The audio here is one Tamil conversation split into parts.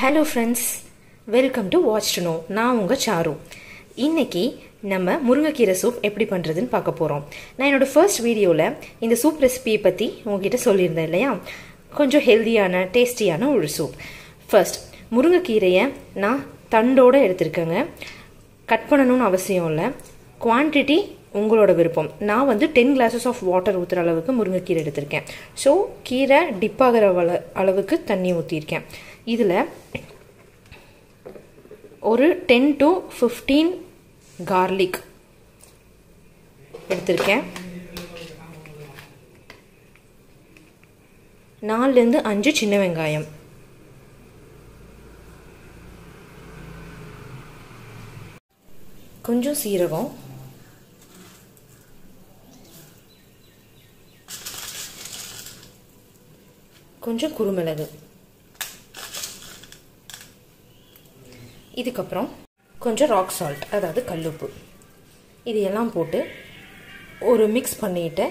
Hello friends welcome to watch to know நான் உங்கள் சாரு. இன்னைக்கு நம்ம முருங்கைக்கீரை சூப் எப்படி பண்ணுறதுன்னு பார்க்க போகிறோம் நான் என்னோடய ஃபர்ஸ்ட் வீடியோவில் இந்த சூப் ரெசிபியை பற்றி உங்ககிட்ட சொல்லியிருந்தேன் இல்லையா? கொஞ்சம் ஹெல்தியான டேஸ்டியான ஒரு சூப் ஃபர்ஸ்ட் முருங்கைக்கீரையை நான் தண்டோடு எடுத்திருக்கேங்க. கட் பண்ணணும்னு அவசியம் இல்லை. குவான்டிட்டி உங்களோட விருப்பம். நான் வந்து டென் கிளாஸஸ் ஆஃப் வாட்டர் ஊற்றுற அளவுக்கு முருங்கைக்கீரை எடுத்திருக்கேன். ஸோ கீரை டிப்பாகிற அளவுக்கு தண்ணி ஊற்றியிருக்கேன் இதில் ஒரு டென் டு ஃபிஃப்டீன் கார்லிக் எடுத்திருக்கேன். நாலுலேருந்து அஞ்சு சின்ன வெங்காயம். கொஞ்சம் சீரகம். கொஞ்சம் குறுமிளகு இதுக்கப்புறம் கொஞ்சம் ராக் சால்ட் அதாவது கல்லுப்பு. இது எல்லாம் போட்டு ஒரு மிக்ஸ் பண்ணிவிட்டு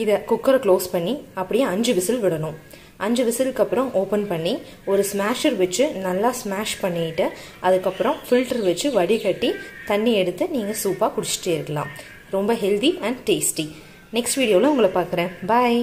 இதை குக்கரை க்ளோஸ் பண்ணி அப்படியே அஞ்சு விசில் விடணும். அஞ்சு விசிலுக்கு அப்புறம் ஓப்பன் பண்ணி ஒரு ஸ்மாஷர் வச்சு நல்லா ஸ்மாஷ் பண்ணிவிட்டு அதுக்கப்புறம் ஃபில்டர் வச்சு வடிகட்டி தண்ணி எடுத்து நீங்கள் சூப்பாக குடிச்சிட்டே இருக்கலாம். ரொம்ப ஹெல்தி அண்ட் டேஸ்டி நெக்ஸ்ட் வீடியோவில் உங்களை பார்க்குறேன். பாய்